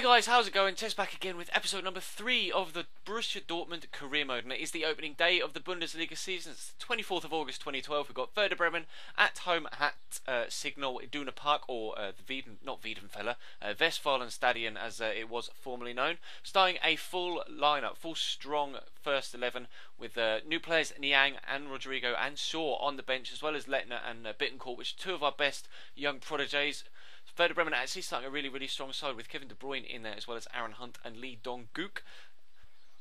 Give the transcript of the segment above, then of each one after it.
Hey guys, how's it going? Ches back again with episode number three of the Borussia Dortmund career mode, and it is the opening day of the Bundesliga season. It's the 24th of August 2012. We've got Werder Bremen at home at uh, Signal Iduna Park, or uh, the Wieden, not Wiedenfeller, uh, Westfalenstadion as uh, it was formerly known. Starting a full lineup, full strong first 11 with uh, new players Niang and Rodrigo and Shaw on the bench, as well as Lettner and uh, Bittencourt, which are two of our best young prodigies. Werder Bremen actually starting a really, really strong side with Kevin De Bruyne in there, as well as Aaron Hunt and Lee Dong Gook.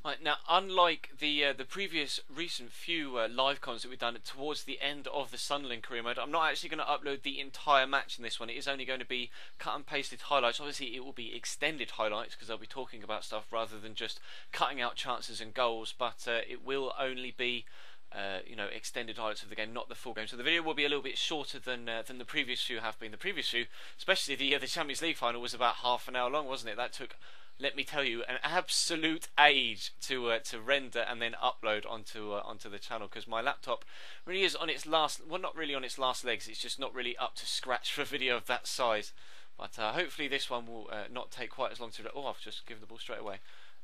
Right, now, unlike the uh, the previous recent few uh, live comms that we've done towards the end of the Sunderland career mode, I'm not actually going to upload the entire match in this one. It is only going to be cut and pasted highlights. Obviously, it will be extended highlights because I'll be talking about stuff rather than just cutting out chances and goals. But uh, it will only be uh, you know, extended highlights of the game, not the full game. So the video will be a little bit shorter than uh, than the previous few have been. The previous few, especially the uh, the Champions League final, was about half an hour long, wasn't it? That took, let me tell you, an absolute age to uh, to render and then upload onto uh, onto the channel because my laptop really is on its last, well, not really on its last legs. It's just not really up to scratch for a video of that size. But hopefully this one will not take quite as long to. Oh, I've just given the ball straight away.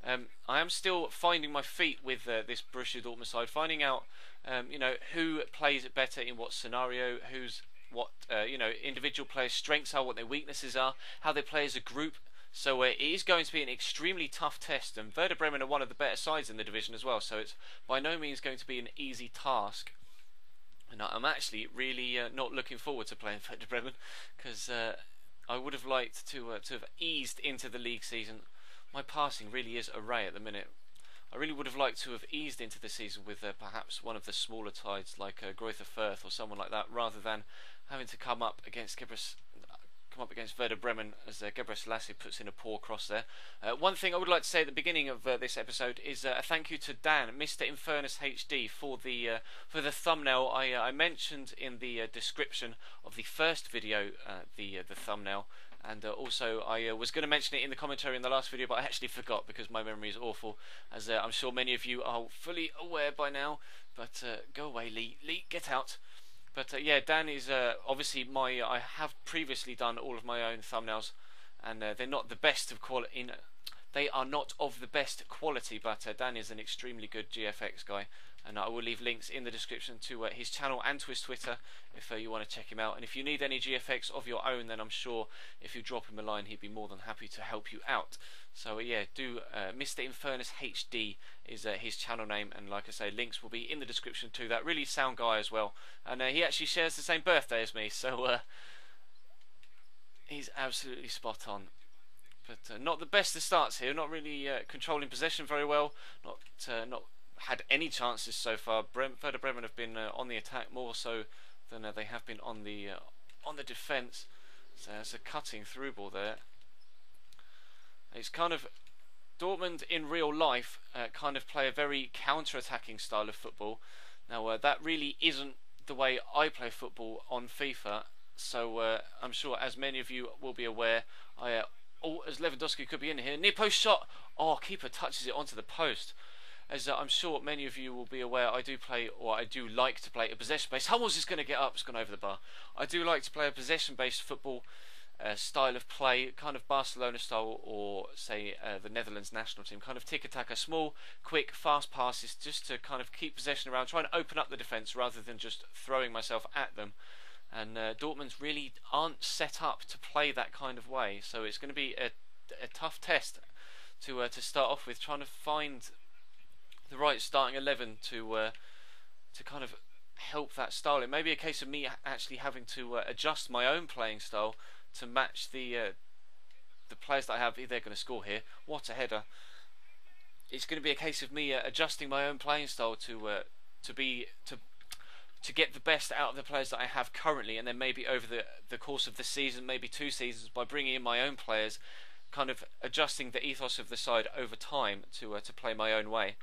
Um, I am still finding my feet with uh, this Borussia Dortmund side, finding out, um, you know, who plays it better in what scenario, who's what, uh, you know, individual players' strengths are, what their weaknesses are, how they play as a group. So uh, it is going to be an extremely tough test, and Werder Bremen are one of the better sides in the division as well. So it's by no means going to be an easy task. And I'm actually really uh, not looking forward to playing Werder Bremen because uh, I would have liked to uh, to have eased into the league season my passing really is array at the minute. I really would have liked to have eased into the season with uh, perhaps one of the smaller tides like uh, Greuther Fürth or someone like that, rather than having to come up against Gebris, come up against Werder Bremen as uh, Gebre puts in a poor cross there. Uh, one thing I would like to say at the beginning of uh, this episode is uh, a thank you to Dan, Mr. Infernus HD, for the uh, for the thumbnail I, uh, I mentioned in the uh, description of the first video, the the thumbnail. And uh, also, I uh, was going to mention it in the commentary in the last video, but I actually forgot because my memory is awful, as uh, I'm sure many of you are fully aware by now. But uh, go away, Lee. Lee, get out. But uh, yeah, Dan is uh, obviously my. I have previously done all of my own thumbnails, and they're not the best of quality. They are not of the best quality, but Dan is an extremely good GFX guy and I will leave links in the description to uh, his channel and to his Twitter if uh, you want to check him out. And if you need any GFX of your own, then I'm sure if you drop him a line, he'd be more than happy to help you out. So uh, yeah, do uh, Mr. Infernus HD is uh, his channel name, and like I say, links will be in the description to that. Really sound guy as well, and uh, he actually shares the same birthday as me, so he's absolutely spot on but uh, not the best of starts here. Not really uh, controlling possession very well. Not uh, not had any chances so far. Brem- Werder Bremen have been uh, on the attack more so than uh, they have been on the uh, on the defence. So there's a cutting through ball there. It's kind of Dortmund in real life kind of play a very counter-attacking style of football. Now that really isn't the way I play football on FIFA. So I'm sure, as many of you will be aware, I oh, as Lewandowski could be in here, near post shot. Oh, keeper touches it onto the post as uh, I'm sure many of you will be aware, I do play, or I do like to play a possession-based. Hummels is going to get up, it's gone over the bar. I do like to play a possession-based football uh, style of play, kind of Barcelona style, or say uh, the Netherlands national team, kind of tiki-taka, a small, quick, fast passes, just to kind of keep possession around, try and open up the defence rather than just throwing myself at them. And uh, Dortmund really aren't set up to play that kind of way, so it's going to be a, a tough test to uh, to start off with, trying to find the right starting eleven to uh, to kind of help that style. It may be a case of me actually having to uh, adjust my own playing style to match the uh, the players that I have. They're going to score here. What a header! It's going to be a case of me uh, adjusting my own playing style to to be to to get the best out of the players that I have currently, and then maybe over the the course of the season, maybe two seasons, by bringing in my own players, kind of adjusting the ethos of the side over time to uh, to play my own way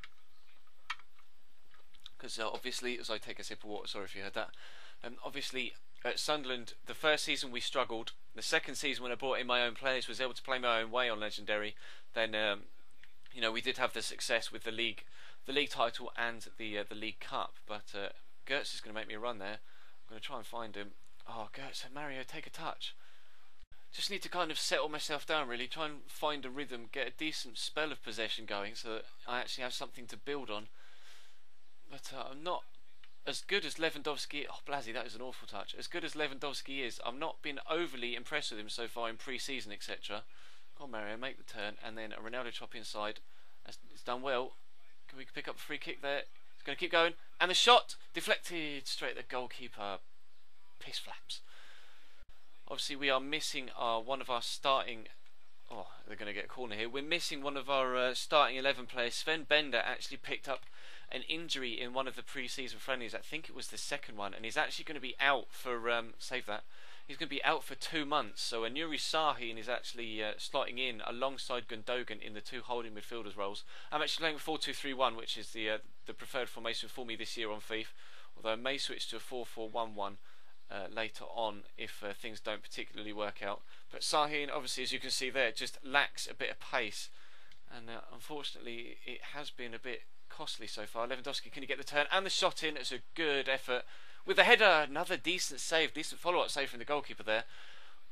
because uh, obviously, as I take a sip of water, sorry if you heard that. Um, obviously, at Sunderland, the first season we struggled. The second season, when I brought in my own players, was able to play my own way on Legendary. Then, um, you know, we did have the success with the league, the league title and the uh, the League Cup. But uh, Goetze is going to make me run there. I'm going to try and find him. Oh, Goetze, Mario, take a touch. just need to kind of settle myself down really, try and find a rhythm, get a decent spell of possession going so that I actually have something to build on. But uh, I'm not as good as Lewandowski. Oh, Blasi, that is an awful touch. As good as Lewandowski is, I've not been overly impressed with him so far in pre-season, etc. Come on, Mario, make the turn, and then a Ronaldo chop inside. It's done well. Can we pick up a free kick there? Going to keep going, and the shot deflected straight at the goalkeeper. Piss flaps. Obviously, we are missing our one of our starting. Oh, they're going to get a corner here. We're missing one of our uh, starting 11 players. Sven Bender actually picked up an injury in one of the pre-season friendlies. I think it was the second one, and he's actually going to be out for um, save that. He's going to be out for two months. So Nuri Sahin is actually uh, slotting in alongside Gundogan in the two holding midfielders roles. I'm actually playing 4-2-3-1, which is the uh, the preferred formation for me this year on FIFA. Although I may switch to a 4-4-1-1 uh, later on if uh, things don't particularly work out. But Sahin, obviously, as you can see there, just lacks a bit of pace, and uh, unfortunately, it has been a bit costly so far. Lewandowski, can he get the turn and the shot in? It's a good effort with the header. Another decent save, decent follow-up save from the goalkeeper there.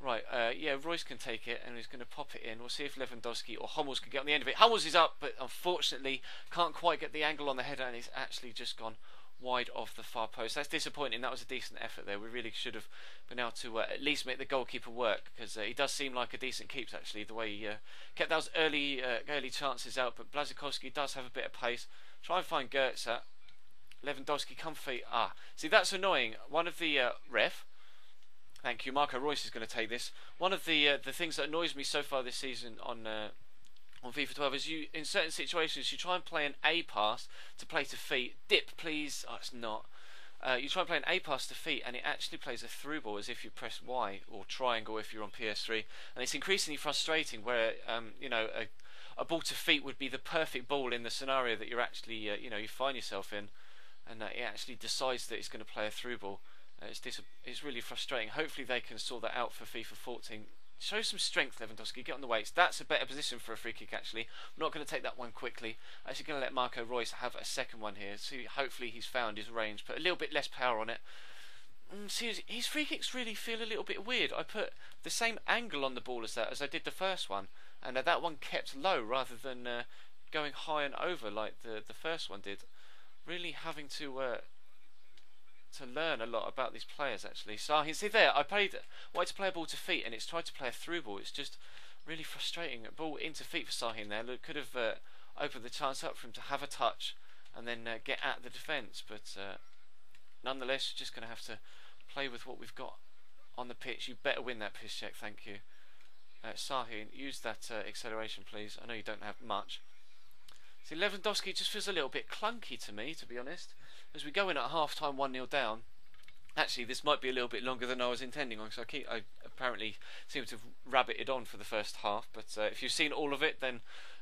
Right, uh, yeah, Reus can take it and he's going to pop it in. We'll see if Lewandowski or Hummels can get on the end of it. Hummels is up, but unfortunately can't quite get the angle on the header and he's actually just gone wide of the far post. That's disappointing. That was a decent effort there. We really should have been able to uh, at least make the goalkeeper work because uh, he does seem like a decent keeps actually. The way he uh, kept those early uh, early chances out, but Blaszczykowski does have a bit of pace. Try and find Goetze. Lewandowski comfy. Ah, see that's annoying. One of the uh, ref. Thank you, Marco Reus is going to take this. One of the uh, the things that annoys me so far this season on on FIFA 12 is you in certain situations you try and play an A pass to play to feet. Dip, please. Oh, it's not. Uh, you try and play an A pass to feet, and it actually plays a through ball as if you press Y or triangle if you're on PS3, and it's increasingly frustrating. Where um, you know a, a ball to feet would be the perfect ball in the scenario that you're actually uh, you know you find yourself in, and uh, it actually decides that it's going to play a through ball. Uh, it's dis- it's really frustrating. Hopefully they can sort that out for FIFA 14 Show some strength, Lewandowski. Get on the weights. That's a better position for a free kick, actually. I'm not going to take that one quickly. I'm actually going to let Marco Reus have a second one here. See, hopefully he's found his range. Put a little bit less power on it. Mm, see, his free kicks really feel a little bit weird. I put the same angle on the ball as that as I did the first one, and uh, that one kept low rather than uh, going high and over like the the first one did. Really having to uh, to learn a lot about these players actually. So I can see there, I played wanted to play a ball to feet and it's tried to play a through ball. It's just really frustrating. A ball into feet for Sahin there Look, could have uh, opened the chance up for him to have a touch and then uh, get at the defence. But uh, nonetheless, just going to have to play with what we've got on the pitch. You better win that pitch check, thank you. Uh, Sahin, use that uh, acceleration, please. I know you don't have much. See, Lewandowski just feels a little bit clunky to me, to be honest as we go in at half time 1 0 down. Actually, this might be a little bit longer than I was intending on so I keep I apparently seem to have rabbited on for the first half. But uh, if you've seen all of it, then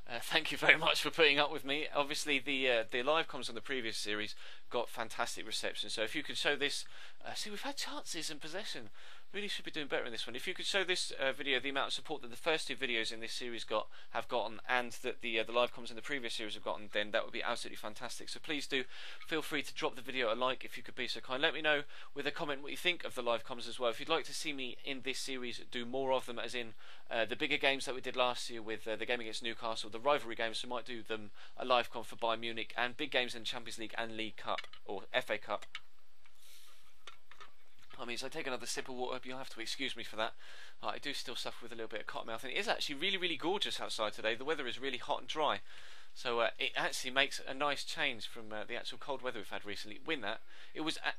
uh, thank you very much for putting up with me. Obviously, the uh, the live comms on the previous series got fantastic reception. So if you could show this, uh, see we've had chances in possession really should be doing better in this one. If you could show this uh, video the amount of support that the first two videos in this series got have gotten, and that the uh, the live comms in the previous series have gotten, then that would be absolutely fantastic. So please do feel free to drop the video a like if you could be so kind. Let me know with a comment what you think of the live comms as well. If you'd like to see me in this series do more of them, as in uh, the bigger games that we did last year with uh, the game against Newcastle, the rivalry games, we might do them a live com for Bayern Munich, and big games in Champions League and League Cup or FA Cup. I mean, so I take another sip of water, you'll have to excuse me for that. I do still suffer with a little bit of cotton mouth, and it is actually really, really gorgeous outside today. The weather is really hot and dry, so uh, it actually makes a nice change from uh, the actual cold weather we've had recently. Win that. It was. At,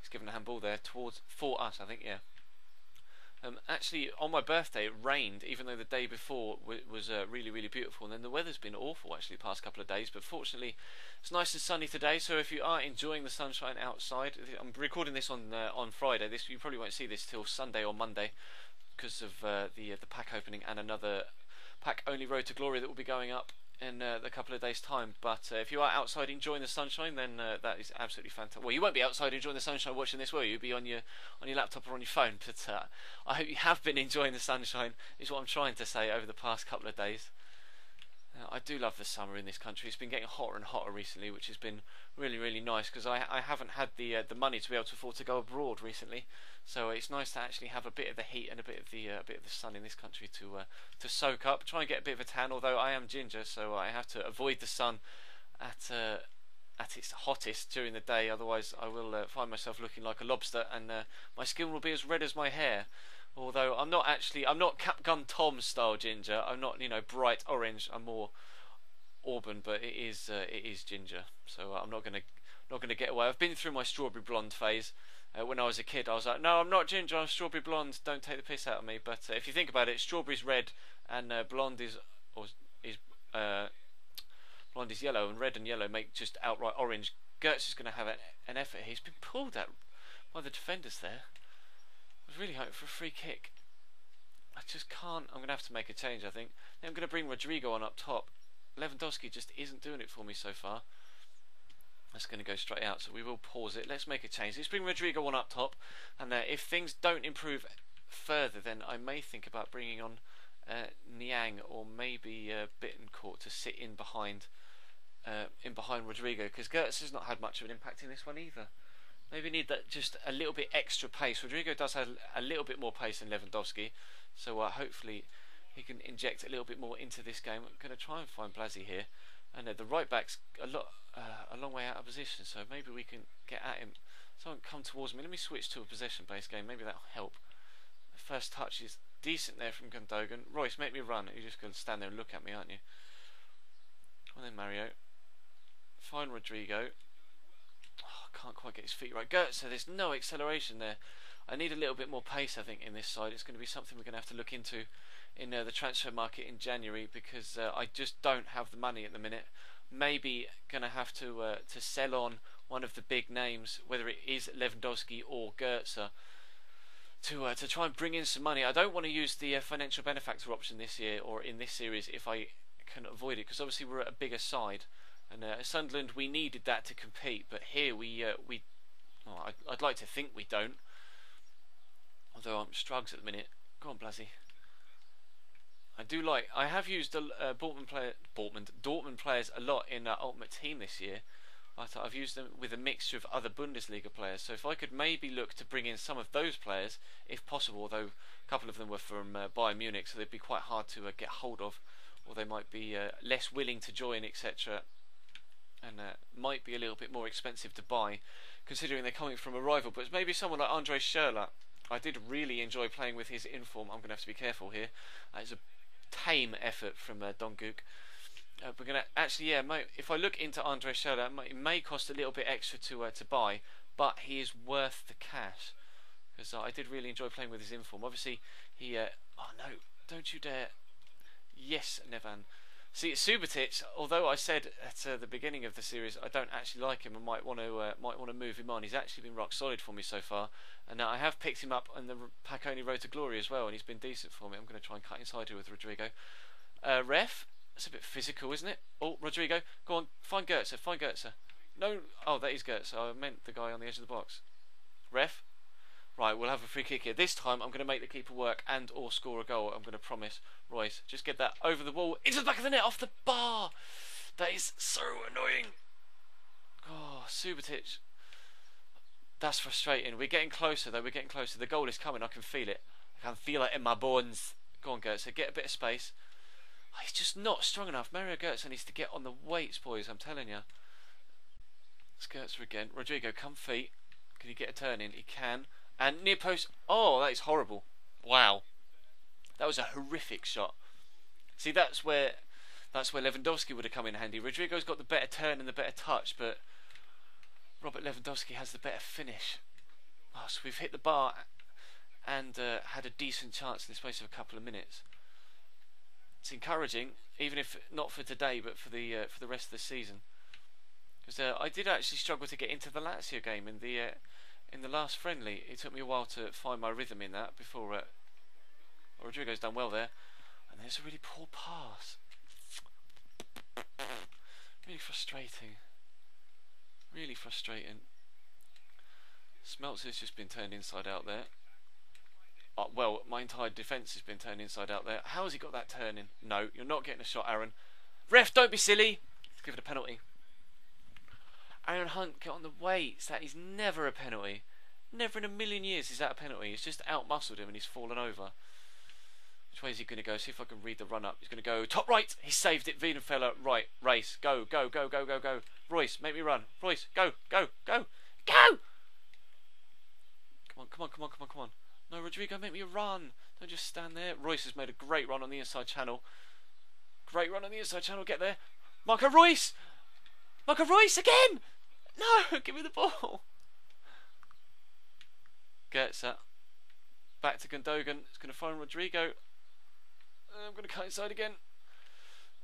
he's given a handball there towards for us, I think. Yeah. Um, actually, on my birthday, it rained, even though the day before was uh, really, really beautiful. And then the weather's been awful, actually, the past couple of days. But fortunately, it's nice and sunny today. So if you are enjoying the sunshine outside, I'm recording this on uh, on Friday. This you probably won't see this till Sunday or Monday because of uh, the uh, the pack opening and another pack only Road to Glory that will be going up in uh, a couple of days' time. But uh, if you are outside enjoying the sunshine, then uh, that is absolutely fantastic. Well, you won't be outside enjoying the sunshine watching this, will you? You'll be on your on your laptop or on your phone. But uh, I hope you have been enjoying the sunshine. Is what I'm trying to say over the past couple of days. Uh, I do love the summer in this country. It's been getting hotter and hotter recently, which has been really, really nice because I, I haven't had the uh, the money to be able to afford to go abroad recently. So it's nice to actually have a bit of the heat and a bit of the uh, a bit of the sun in this country to uh, to soak up. Try and get a bit of a tan. Although I am ginger, so I have to avoid the sun at uh, at its hottest during the day. Otherwise, I will uh, find myself looking like a lobster, and my skin will be as red as my hair. Although I'm not actually, I'm not Cap Gun Tom style ginger. I'm not, you know, bright orange. I'm more auburn, but it is, uh, it is ginger. So I'm not gonna, not gonna get away. I've been through my strawberry blonde phase. Uh, when I was a kid, I was like, no, I'm not ginger. I'm strawberry blonde. Don't take the piss out of me. But uh, if you think about it, strawberry's red and uh, blonde is, or is, uh, blonde is yellow, and red and yellow make just outright orange. Goetze is going to have an, an effort. He's been pulled at by the defenders there really hoping for a free kick. I just can't. I'm going to have to make a change, I think. I'm going to bring Rodrigo on up top. Lewandowski just isn't doing it for me so far. That's going to go straight out, so we will pause it. Let's make a change. Let's bring Rodrigo on up top, and uh, if things don't improve further, then I may think about bringing on uh, Niang or maybe uh, Bittencourt to sit in behind uh, in behind Rodrigo, because Goetze has not had much of an impact in this one either. Maybe need that just a little bit extra pace. Rodrigo does have a little bit more pace than Lewandowski, so uh, hopefully he can inject a little bit more into this game. I'm going to try and find Blasi here. and the right back's a lot uh, a long way out of position, so maybe we can get at him. Someone come towards me. Let me switch to a possession-based game. Maybe that'll help. The first touch is decent there from Gundogan. Reus, make me run. You're just going to stand there and look at me, aren't you? Well then, Mario. Find Rodrigo can't quite get his feet right. So there's no acceleration there. I need a little bit more pace, I think, in this side. It's going to be something we're going to have to look into in uh, the transfer market in January because uh, I just don't have the money at the minute. Maybe going to have to uh, to sell on one of the big names, whether it is Lewandowski or Goetze, to uh, to try and bring in some money. I don't want to use the uh, financial benefactor option this year or in this series if I can avoid it because obviously we're at a bigger side. And uh, Sunderland, we needed that to compete, but here we uh, we, well, I'd, I'd, like to think we don't. Although I'm struggles at the minute. Go on, Blasi. I do like. I have used the uh, Dortmund player, Dortmund, Dortmund players a lot in uh, Ultimate Team this year. But I've used them with a mixture of other Bundesliga players. So if I could maybe look to bring in some of those players, if possible, although a couple of them were from uh, Bayern Munich, so they'd be quite hard to uh, get hold of, or they might be uh, less willing to join, etc and uh, might be a little bit more expensive to buy considering they're coming from a rival. But maybe someone like Andre Schürrle. I did really enjoy playing with his inform. I'm going to have to be careful here. Uh, it's a tame effort from uh, Dong Gook. Uh, we're going to actually, yeah. if I look into Andre Schürrle, it may cost a little bit extra to uh, to buy, but he is worth the cash because I did really enjoy playing with his inform. Obviously, he. Uh, oh no! Don't you dare! Yes, Nevan. See, Subotic, although I said at uh, the beginning of the series I don't actually like him and might want to uh, might want to move him on, he's actually been rock solid for me so far. And now I have picked him up on the Paconi Road to Glory as well, and he's been decent for me. I'm going to try and cut inside here with Rodrigo. Uh, ref, that's a bit physical, isn't it? Oh, Rodrigo, go on, find Goetze, find Goetze. No, oh, that is Goetze. I meant the guy on the edge of the box. Ref, Right, we'll have a free kick here. This time I'm going to make the keeper work and or score a goal. I'm going to promise Reus. Just get that over the wall, into the back of the net, off the bar. That is so annoying. Oh, Subotic. That's frustrating. We're getting closer though. We're getting closer. The goal is coming. I can feel it. I can feel it in my bones. Go on, Goetze. Get a bit of space. Oh, he's just not strong enough. Mario Goetze needs to get on the weights, boys. I'm telling you. Skirts again. Rodrigo, come feet. Can he get a turn in? He can. And near post. Oh, that is horrible. Wow. That was a horrific shot. See, that's where that's where Lewandowski would have come in handy. Rodrigo's got the better turn and the better touch, but Robert Lewandowski has the better finish. Oh, so we've hit the bar and uh, had a decent chance in the space of a couple of minutes. It's encouraging, even if not for today, but for the uh, for the rest of the season. Because uh, I did actually struggle to get into the Lazio game in the uh, in the last friendly, it took me a while to find my rhythm in that before uh, Rodrigo's done well there. And there's a really poor pass. Really frustrating. Really frustrating. Smeltz has just been turned inside out there. Oh, well, my entire defence has been turned inside out there. How has he got that turning? No, you're not getting a shot, Aaron. Ref, don't be silly. Give it a penalty. Aaron Hunt get on the weights. That is never a penalty. Never in a million years is that a penalty. He's just outmuscled him and he's fallen over. Which way is he going to go? See if I can read the run up. He's going to go top right. He saved it. Weidenfeller right. Race. Go, go, go, go, go, go. Reus, make me run. Reus, go, go, go, go. Come on, come on, come on, come on, come on. No, Rodrigo, make me run. Don't just stand there. Reus has made a great run on the inside channel. Great run on the inside channel. Get there. Marco Reus. Marco Reus again. No, give me the ball. Gets that. Back to Gundogan. It's going to find Rodrigo. Uh, I'm going to cut inside again.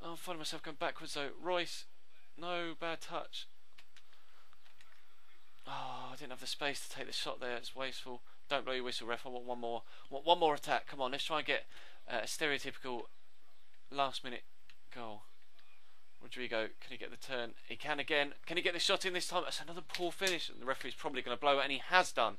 Oh, I'm finding myself going backwards though. Reus. No, bad touch. Oh, I didn't have the space to take the shot there. It's wasteful. Don't blow your whistle, ref. I want one more. I want one more attack. Come on, let's try and get uh, a stereotypical last minute goal. Rodrigo, can he get the turn? He can again. Can he get the shot in this time? That's another poor finish. and The referee's probably going to blow it, and he has done.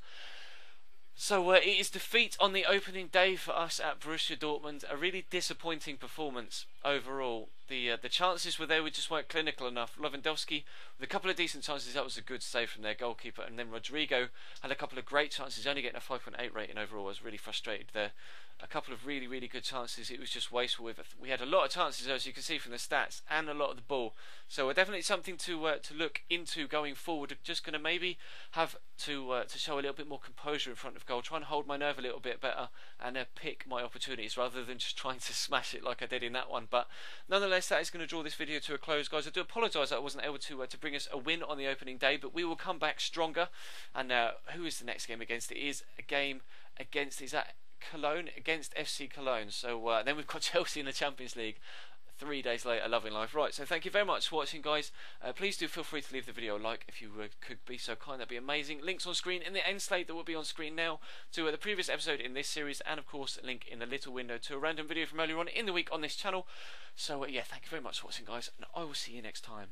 So uh, it is defeat on the opening day for us at Borussia Dortmund. A really disappointing performance overall. The uh, the chances were there, we just weren't clinical enough. Lewandowski with a couple of decent chances, that was a good save from their goalkeeper, and then Rodrigo had a couple of great chances, only getting a 5.8 rating overall. I was really frustrated there a couple of really, really good chances. It was just wasteful. With we had a lot of chances, as you can see from the stats, and a lot of the ball. So uh, definitely something to uh, to look into going forward. Just going to maybe have to uh, to show a little bit more composure in front of goal. Try and hold my nerve a little bit better, and uh, pick my opportunities rather than just trying to smash it like I did in that one. But nonetheless, that is going to draw this video to a close, guys. I do apologise that I wasn't able to uh, to bring us a win on the opening day, but we will come back stronger. And uh, who is the next game against? It is a game against is that Cologne against FC Cologne. So uh, then we've got Chelsea in the Champions League three days later, loving life. Right, so thank you very much for watching, guys. Uh, please do feel free to leave the video a like if you could be so kind. That'd be amazing. Links on screen in the end slate that will be on screen now to uh, the previous episode in this series, and of course, link in the little window to a random video from earlier on in the week on this channel. So uh, yeah, thank you very much for watching, guys, and I will see you next time.